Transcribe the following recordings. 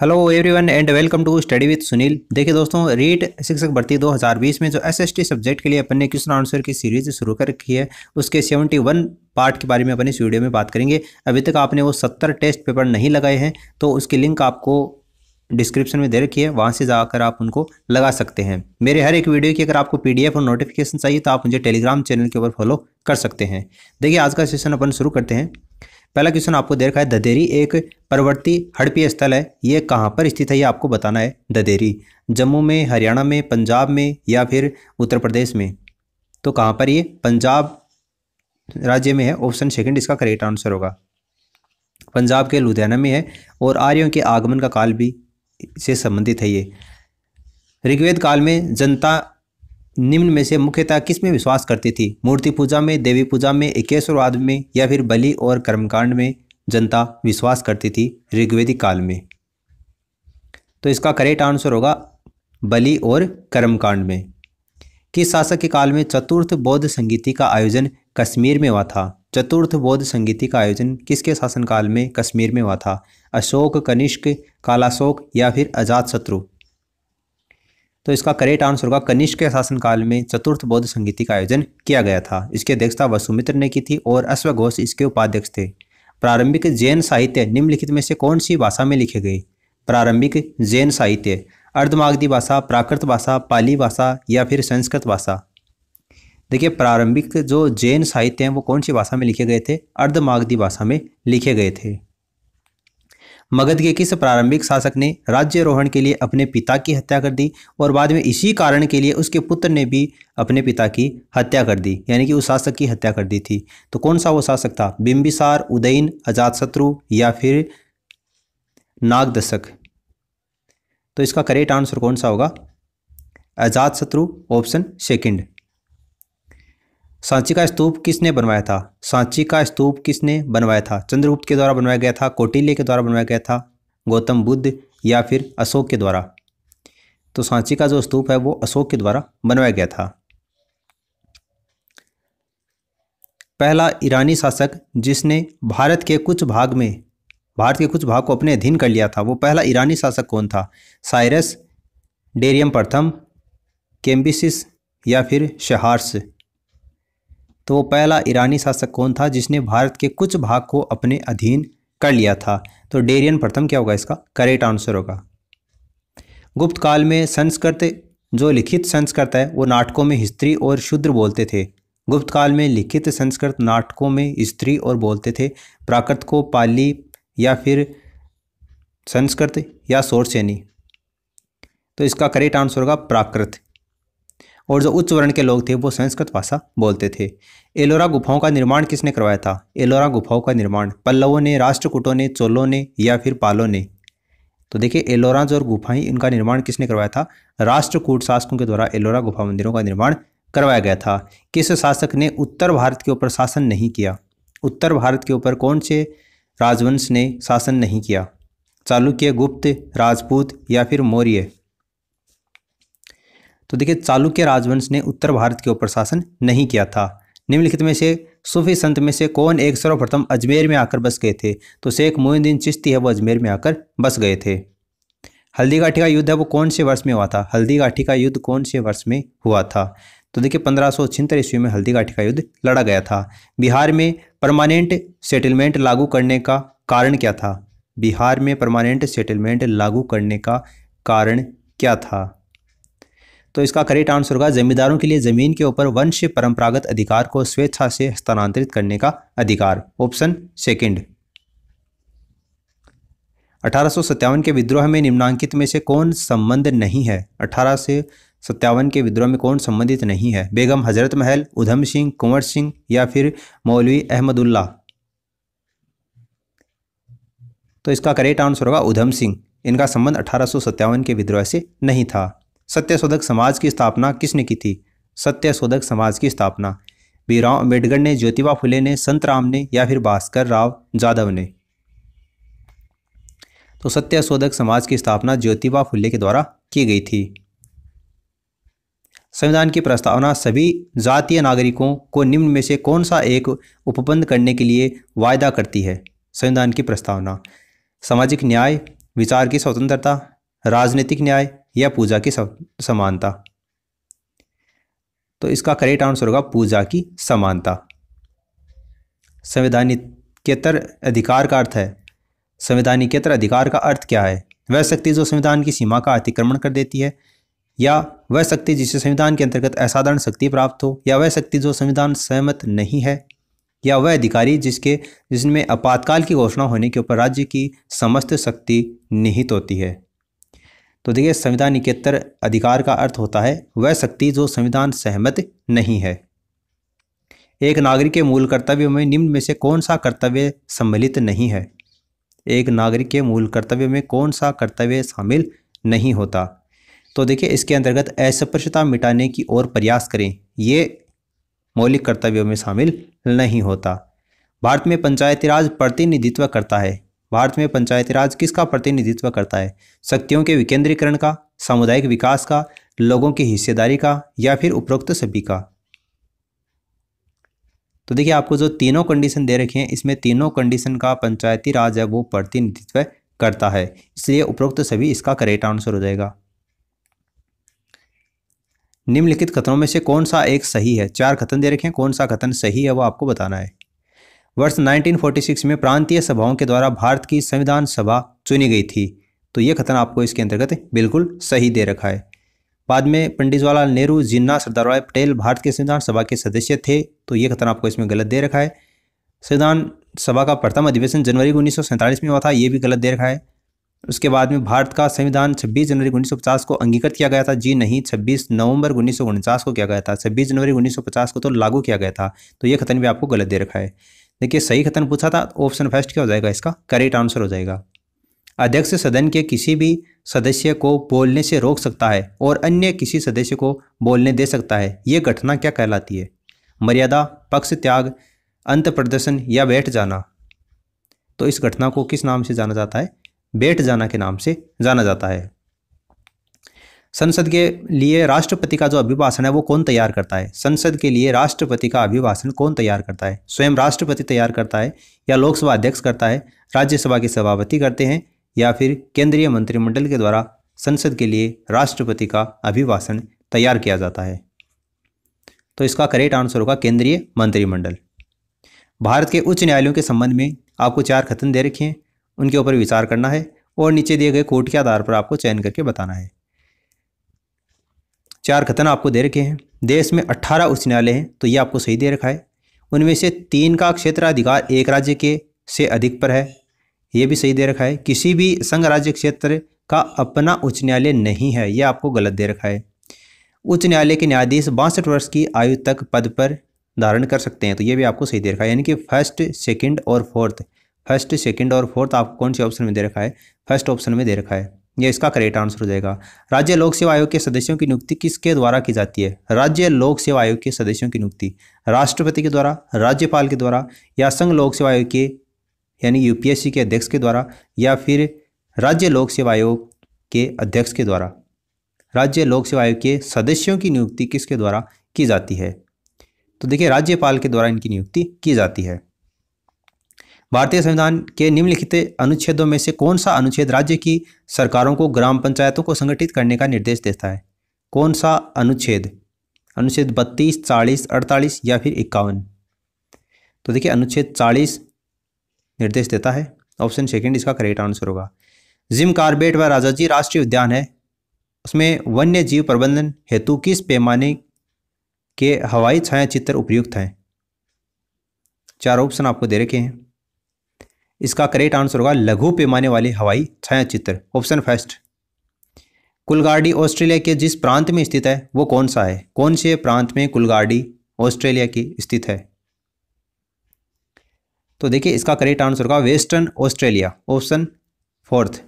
Hello everyone and welcome to study with Sunil देखिए दोस्तों रीट शिक्षक भर्ती 2020 में, जो एसएसटी सब्जेक्ट के लिए अपन ने क्वेश्चन आंसर की सीरीज़ शुरू कर रखी है। उसके 71 पार्ट के बारे में अपन इस वीडियो में बात करेंगे। अभी तक आपने वो 70 टेस्ट पेपर नहीं लगाए हैं तो उसकी लिंक आपको डिस्क्रिप्शन में दे रखी है। वहाँ से जाकर आप उनको लगा सकते हैं। मेरे हर एक वीडियो की अगर आपको पीडीएफ और नोटिफिकेशन चाहिए तो आप मुझे टेलीग्राम चैनल के ऊपर फॉलो कर सकते हैं। देखिए आज का सेशन अपन शुरू करते हैं। पहला क्वेश्चन आपको दे रखा है ददेरी, एक परवर्ती हड़पीय स्थल है, ये कहाँ पर स्थित है ये आपको बताना है ददेरी। जम्मू में, हरियाणा में, पंजाब में या फिर उत्तर प्रदेश में? तो कहाँ पर ये? पंजाब राज्य में है, ऑप्शन सेकंड इसका करेक्ट आंसर होगा। पंजाब के लुधियाना में है और आर्यों के आगमन का काल भी से संबंधित है ये। ऋग्वेद काल में जनता निम्न में से मुख्यतः किसमें विश्वास करती थी? मूर्ति पूजा में, देवी पूजा में इक्केश्वरवाद में या फिर बलि और कर्मकांड में जनता विश्वास करती थी ऋग्वेदिक काल में? तो इसका करेक्ट आंसर होगा बलि और कर्मकांड में। किस शासक के काल में चतुर्थ बौद्ध संगीति का आयोजन कश्मीर में हुआ था? चतुर्थ बौद्ध संगीति का आयोजन किसके शासनकाल में कश्मीर में हुआ था? अशोक, कनिष्क, कालाशोक या फिर अजात शत्रु? तो इसका करेक्ट आंसर होगा, कनिष्क के शासनकाल में चतुर्थ बौद्ध संगीति का आयोजन किया गया था। इसकी अध्यक्षता वसुमित्र ने की थी और अश्वघोष इसके उपाध्यक्ष थे। प्रारंभिक जैन साहित्य निम्नलिखित में से कौन सी भाषा में लिखे गए? प्रारंभिक जैन साहित्य, अर्धमागधी भाषा, प्राकृत भाषा, पाली भाषा या फिर संस्कृत भाषा? देखिए, प्रारंभिक जो जैन साहित्य हैं, वो कौन सी भाषा में लिखे गए थे? अर्धमागधी भाषा में लिखे गए थे। मगध के किस प्रारंभिक शासक ने राज्य राज्यरोहण के लिए अपने पिता की हत्या कर दी और बाद में इसी कारण के लिए उसके पुत्र ने भी अपने पिता की हत्या कर दी, यानी कि उस शासक की हत्या कर दी थी? तो कौन सा वो शासक था? बिंबिसार, उदयन, अजातशत्रु या फिर नागदशक? तो इसका करेक्ट आंसर कौन सा होगा? अजातशत्रु ऑप्शन सेकंड सांची का स्तूप किसने बनवाया था? सांची का स्तूप किसने बनवाया था? चंद्रगुप्त के द्वारा बनवाया गया था, कौटिल्य के द्वारा बनवाया गया था, गौतम बुद्ध या फिर अशोक के द्वारा? तो सांची का जो स्तूप है, वो अशोक के द्वारा बनवाया गया था। पहला ईरानी शासक जिसने भारत के कुछ भाग में, भारत के कुछ भाग को अपने अधीन कर लिया था, वो पहला ईरानी शासक कौन था? साइरस, डेरियम प्रथम, केम्बिसिस या फिर शहार्स। तो वो पहला ईरानी शासक कौन था जिसने भारत के कुछ भाग को अपने अधीन कर लिया था? तो डेरियन प्रथम क्या होगा इसका? करेक्ट आंसर होगा। गुप्त काल में संस्कृत, जो लिखित संस्कृत है, वो नाटकों में स्त्री और शूद्र बोलते थे। गुप्त काल में लिखित संस्कृत नाटकों में स्त्री और बोलते थे। प्राकृत को पाली या फिर संस्कृत या सोरसेनी तो इसका करेक्ट आंसर होगा प्राकृत। और जो उच्च वर्ण के लोग थे, वो संस्कृत भाषा बोलते थे। एलोरा गुफाओं का निर्माण किसने करवाया था? एलोरा गुफाओं का निर्माण। पल्लवों ने, राष्ट्रकूटों ने, चोलों ने या फिर पालों ने? तो देखिए, एलोरा जो गुफाएँ, इनका निर्माण किसने करवाया था? राष्ट्रकूट शासकों के द्वारा एलोरा गुफा मंदिरों का निर्माण करवाया गया था। किस शासक ने उत्तर भारत के ऊपर शासन नहीं किया? उत्तर भारत के ऊपर कौन से राजवंश ने शासन नहीं किया? चालुक्य, गुप्त, राजपूत या फिर मौर्य? तो देखिए चालुक्य राजवंश ने उत्तर भारत के ऊपर शासन नहीं किया था। निम्नलिखित में से सूफी संत में से कौन एक सर्वप्रथम अजमेर में आकर बस गए थे? तो शेख मोहिद्दीन चिश्ती है, वो अजमेर में आकर बस गए थे। हल्दी घाटी का युद्ध है, वो कौन से वर्ष में हुआ था? हल्दी घाटी का युद्ध कौन से वर्ष में हुआ था? तो देखिए, पंद्रह सौ छिहत्तर ईस्वी में हल्दी घाटी का युद्ध लड़ा गया था। बिहार में परमानेंट सेटलमेंट लागू करने का कारण क्या था? बिहार में परमानेंट सेटलमेंट लागू करने का कारण क्या था? तो इसका करेक्ट आंसर होगा जमींदारों के लिए ज़मीन के ऊपर वंश परंपरागत अधिकार को स्वेच्छा से हस्तांतरित करने का अधिकार। Option second. अठारह के विद्रोह में निम्नांकित में से कौन संबंध नहीं है? अठारह से सत्तावन के विद्रोह में कौन संबंधित नहीं है? बेगम, हज़रत महल, उधम सिंह, कुंवर सिंह या फिर मौलवी अहमदुल्ला? तो इसका करेक्ट आंसर होगा उधम सिंह। इनका संबंध अठारह सौ सत्तावन के विद्रोह से नहीं था। सत्यशोधक समाज की स्थापना किसने की थी? सत्यशोधक समाज की स्थापना। भीमराव अंबेडकर ने, ज्योतिबा फुले ने, संत राम ने या फिर भास्कर राव जाधव ने? तो सत्यशोधक समाज की स्थापना ज्योतिबा फुले के द्वारा की गई थी। संविधान की प्रस्तावना, सभी जातीय नागरिकों को निम्न में से कौन सा एक उपबंध करने के लिए वायदा करती है? संविधान की प्रस्तावना। सामाजिक न्याय, विचार की स्वतंत्रता, राजनीतिक न्याय या पूजा की समानता। तो इसका करेक्ट आंसर होगा पूजा की समानता। संवैधानिकेतर अधिकार का अर्थ है। संवैधानिकेतर अधिकार का अर्थ क्या है? वह शक्ति जो संविधान की सीमा का अतिक्रमण कर देती है, या वह शक्ति जिसे संविधान के अंतर्गत असाधारण शक्ति प्राप्त हो, या वह शक्ति जो संविधान सहमत नहीं है, या वह अधिकारी जिसके, जिसमें आपातकाल की घोषणा होने के ऊपर राज्य की समस्त शक्ति निहित होती है। तो देखिए संविधानिकेतर अधिकार का अर्थ होता है, वह शक्ति जो संविधान सहमत नहीं है। एक नागरिक के मूल कर्तव्यों में निम्न में से कौन सा कर्तव्य सम्मिलित नहीं है? एक नागरिक के मूल कर्तव्य में कौन सा कर्तव्य शामिल नहीं होता? तो देखिए, इसके अंतर्गत अस्पृश्यता मिटाने की ओर प्रयास करें, ये मौलिक कर्तव्यों में शामिल नहीं होता। भारत में पंचायती राज प्रतिनिधित्व करता है भारत में पंचायती राज किसका प्रतिनिधित्व करता है? शक्तियों के विकेंद्रीकरण का, सामुदायिक विकास का, लोगों की हिस्सेदारी का या फिर उपरोक्त सभी का? तो देखिए, आपको जो तीनों कंडीशन दे रखे हैं, इसमें तीनों कंडीशन का पंचायती राज है, वो प्रतिनिधित्व करता है। इसलिए उपरोक्त सभी इसका करेक्ट आंसर हो जाएगा। निम्नलिखित कथनों में से कौन सा एक सही है? चार कथन दे रखे हैं, कौन सा कथन सही है, वो आपको बताना है। वर्ष 1946 में प्रांतीय सभाओं के द्वारा भारत की संविधान सभा चुनी गई थी। तो ये कथन आपको इसके अंतर्गत बिल्कुल सही दे रखा है। बाद में पंडित जवाहरलाल नेहरू, जिन्ना सरदार वल्लभ पटेल भारत के संविधान सभा के सदस्य थे तो ये कथन आपको इसमें गलत दे रखा है। संविधान सभा का प्रथम अधिवेशन जनवरी उन्नीस सौ सैंतालीस में हुआ था, ये भी गलत दे रखा है। उसके बाद में भारत का संविधान 26 जनवरी 1950 को अंगीकृत किया गया था, जी नहीं 26 नवंबर उन्नीस सौ उनचास को किया गया था 26 जनवरी 1950 को तो लागू किया गया था। तो ये कथन भी आपको गलत दे रखा है। देखिए, सही कथन पूछा था ऑप्शन फ़र्स्ट क्या हो जाएगा इसका? करेक्ट आंसर हो जाएगा। अध्यक्ष सदन के किसी भी सदस्य को बोलने से रोक सकता है और अन्य किसी सदस्य को बोलने दे सकता है। ये घटना क्या कहलाती है? मर्यादा, पक्ष त्याग, अंत प्रदर्शन या बैठ जाना। तो इस घटना को किस नाम से जाना जाता है? बैठ जाना के नाम से जाना जाता है। संसद के लिए राष्ट्रपति का जो अभिभाषण है वो कौन तैयार करता है? संसद के लिए राष्ट्रपति का अभिभाषण कौन तैयार करता है? स्वयं राष्ट्रपति तैयार करता है या लोकसभा अध्यक्ष करता है? राज्यसभा के सभापति करते हैं या फिर केंद्रीय मंत्रिमंडल के द्वारा संसद के लिए राष्ट्रपति का अभिभाषण तैयार किया जाता है? तो इसका करेक्ट आंसर होगा केंद्रीय मंत्रिमंडल। भारत के उच्च न्यायालयों के संबंध में आपको चार कथन दे रखे हैं। उनके ऊपर विचार करना है और नीचे दिए गए कोर्ट के आधार पर आपको चयन करके बताना है। चार कथन आपको दे रखे हैं। देश में अट्ठारह उच्च न्यायालय हैं तो ये आपको सही दे रखा है। उनमें से तीन का क्षेत्राधिकार एक राज्य के से अधिक पर है। ये भी सही दे रखा है। किसी भी संघ राज्य क्षेत्र का अपना उच्च न्यायालय नहीं है यह आपको गलत दे रखा है। उच्च न्यायालय के न्यायाधीश बासठ वर्ष की आयु तक पद पर धारण कर सकते हैं तो ये भी आपको सही दे रखा है। यानी कि फ़र्स्ट, सेकंड और फोर्थ, फ़र्स्ट, सेकंड और फोर्थ आपको कौन से ऑप्शन में दे रखा है? फ़र्स्ट ऑप्शन में दे रखा है। ये इसका करेक्ट आंसर हो जाएगा। राज्य लोक सेवा आयोग के सदस्यों की नियुक्ति किसके द्वारा की जाती है? राज्य लोक सेवा आयोग के सदस्यों की नियुक्ति। राष्ट्रपति के द्वारा, राज्यपाल के द्वारा, या संघ लोक सेवा आयोग के, यानी यूपीएससी के अध्यक्ष के द्वारा, या फिर राज्य लोक सेवा आयोग के अध्यक्ष के द्वारा? राज्य लोक सेवा आयोग के सदस्यों की नियुक्ति किसके द्वारा की जाती है? तो देखिए, राज्यपाल के द्वारा इनकी नियुक्ति की जाती है। भारतीय संविधान के निम्नलिखित अनुच्छेदों में से कौन सा अनुच्छेद राज्य की सरकारों को, ग्राम पंचायतों को संगठित करने का निर्देश देता है? कौन सा अनुच्छेद? अनुच्छेद बत्तीस, चालीस, अड़तालीस या फिर इक्यावन? तो देखिए, अनुच्छेद चालीस निर्देश देता है। ऑप्शन सेकेंड, इसका करेक्ट आंसर होगा। जिम कार्बेट व राजाजी राष्ट्रीय उद्यान है। उसमें वन्य जीव प्रबंधन हेतु किस पैमाने के हवाई छाया चित्र उपयुक्त हैं? चार ऑप्शन आपको दे रखे हैं। इसका करेक्ट आंसर होगा लघु पैमाने वाले हवाई छाया चित्र ऑप्शन फ़र्स्ट। कुलगाड़ी ऑस्ट्रेलिया के जिस प्रांत में स्थित है, वो कौन सा है? कौन से प्रांत में कुलगाड़ी ऑस्ट्रेलिया की स्थित है? तो देखिए, इसका करेक्ट आंसर होगा वेस्टर्न ऑस्ट्रेलिया, ऑप्शन फोर्थ।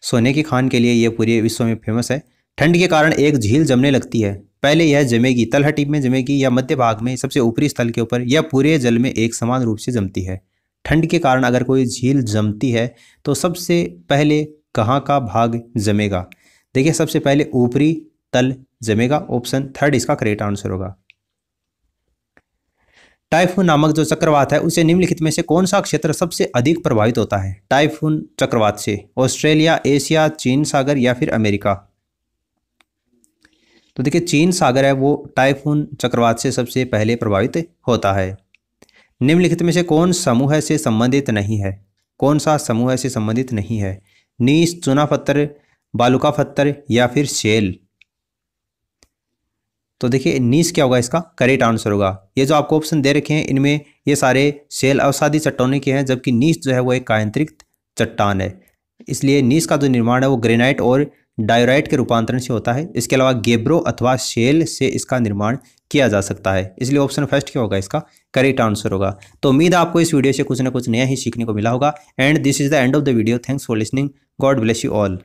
सोने की खान के लिए यह पूरे विश्व में फ़ेमस है। ठंड के कारण एक झील जमने लगती है। पहले यह जमेगी, तलहटी में जमेगी या मध्य भाग में सबसे ऊपरी स्थल के ऊपर या पूरे जल में एक समान रूप से जमती है। ठंड के कारण अगर कोई झील जमती है तो सबसे पहले कहाँ का भाग जमेगा? देखिए, सबसे पहले ऊपरी तल जमेगा ऑप्शन थर्ड इसका करेक्ट आंसर होगा। टाइफून नामक जो चक्रवात है, उसे निम्नलिखित में से कौन सा क्षेत्र सबसे अधिक प्रभावित होता है? टाइफून चक्रवात से ऑस्ट्रेलिया एशिया चीन सागर या फिर अमेरिका? तो देखिए, चीन सागर है, वो टाइफून चक्रवात से सबसे पहले प्रभावित होता है। निम्नलिखित में से कौन समूह से संबंधित नहीं है? कौन सा समूह से संबंधित नहीं है? नीस, चुना पत्थर, बालुका पत्थर या फिर शेल? तो देखिए, नीस क्या होगा इसका? करेक्ट आंसर होगा। ये जो आपको ऑप्शन दे रखे हैं, इनमें ये सारे शेल अवसादी चट्टानों के हैं, जबकि नीस जो है, वो एक कायंत्रिक चट्टान है। इसलिए नीस का जो निर्माण है, वो ग्रेनाइट और डायोराइट के रूपांतरण से होता है। इसके अलावा गेब्रो अथवा शेल से इसका निर्माण किया जा सकता है। इसलिए ऑप्शन फ़र्स्ट क्या होगा इसका? करेक्ट आंसर होगा। तो उम्मीद आपको इस वीडियो से कुछ ना कुछ नया ही सीखने को मिला होगा। And this is the end of the video thanks for listening God bless you all